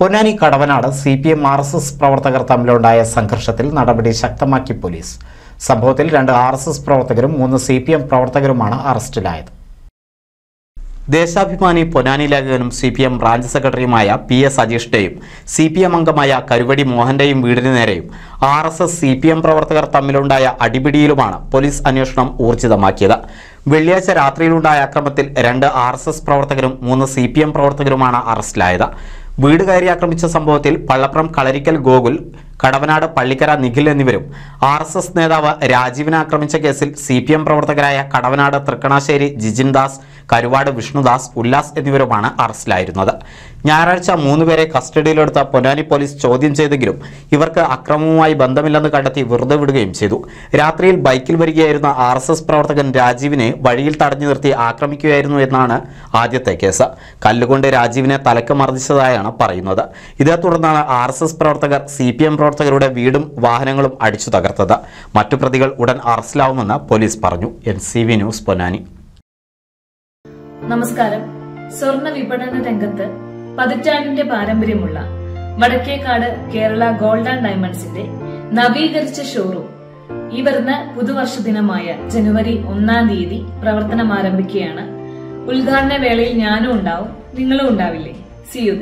Ponnani Kadavanad C P M R S S പ്രവർത്തകർ തമ്മിലുണ്ടായ സംഘർഷത്തിൽ നടപടി ശക്തമാക്കി പോലീസ്. സംഭവത്തിൽ രണ്ട് ആർ എസ് എസ് പ്രവർത്തകരും മൂന്ന് സി പി എം പ്രവർത്തകരുമാണ് അറസ്റ്റിലായത്. ദേശാഭിമാനി പൊന്നാനി ലേഖകനും സി പി എം ബ്രാഞ്ച് സെക്രട്ടറിയുമായ പി എസ് അജീഷിന്റെയും സി പി എം അംഗമായ കരുവടി മോഹന്റെയും വീടിന് നേരെയും R S S C P M പ്രവർത്തകർ തമ്മിലുണ്ടായ അടിപിടിയിലുമാണ് പോലീസ് അന്വേഷണം ഊർജിതമാക്കിയത്. വെള്ളിയാഴ്ച രാത്രിയിലുണ്ടായ അക്രമത്തിൽ രണ്ട് ആർ എസ് എസ് പ്രവർത്തകരും മൂന്ന് സി പി എം പ്രവർത്തകരുമാണ് അറസ്റ്റിലായത്. വീട് കയറി ആക്രമിച്ച സംഭവത്തിൽ പള്ളപ്രം കളരിക്കൽ ഗോകുൽ കടവനാട് പള്ളിക്കര നിഖിൽ എന്നിവരും ആർ എസ് എസ് നേതാവ് രാജീവിനെ ആക്രമിച്ച കേസിൽ സി പി എം പ്രവർത്തകരായ കടവനാട് തൃക്കണാശ്ശേരി ജിജിൻ ദാസ് കരുവാട് വിഷ്ണുദാസ് ഉല്ലാസ് എന്നിവരുമാണ് അറസ്റ്റിലായിരുന്നത്. ഞായറാഴ്ച മൂന്നുപേരെ കസ്റ്റഡിയിലെടുത്ത പൊന്നാനി പോലീസ് ചോദ്യം ചെയ്തെങ്കിലും ഇവർക്ക് അക്രമവുമായി ബന്ധമില്ലെന്ന് കണ്ടെത്തി വെറുതെ വിടുകയും ചെയ്തു. രാത്രിയിൽ ബൈക്കിൽ വരികയായിരുന്ന ആർ പ്രവർത്തകൻ രാജീവിനെ വഴിയിൽ തടഞ്ഞു നിർത്തി ആക്രമിക്കുകയായിരുന്നു എന്നാണ് ആദ്യത്തെ കേസ്. കല്ലുകൊണ്ട് രാജീവിനെ തലക്ക് മർദ്ദിച്ചതായാണ് പറയുന്നത്. ഇതേ തുടർന്നാണ് ആർ പ്രവർത്തകർ സി പി എം പ്രവർത്തകരുടെ വീടും വാഹനങ്ങളും അടിച്ചു തകർത്തത്. മറ്റു പ്രതികൾ ഉടൻ അറസ്റ്റിലാവുമെന്ന് പോലീസ് പറഞ്ഞു. N C V News Ponnani. നമസ്കാരം. സ്വർണ വിപണന രംഗത്ത് പതിറ്റാണ്ടിന്റെ പാരമ്പര്യമുള്ള വടക്കേക്കാട് കേരള ഗോൾഡ് ആൻഡ് ഡയമണ്ട്സിന്റെ നവീകരിച്ച ഷോറൂം ഈ വരുന്ന പുതുവർഷ ദിനമായ ജനുവരി ഒന്നാം തീയതി പ്രവർത്തനം ആരംഭിക്കുകയാണ്. ഉദ്ഘാടന വേളയിൽ ഞാനും ഉണ്ടാവും നിങ്ങളും ഉണ്ടാവില്ലേ? C U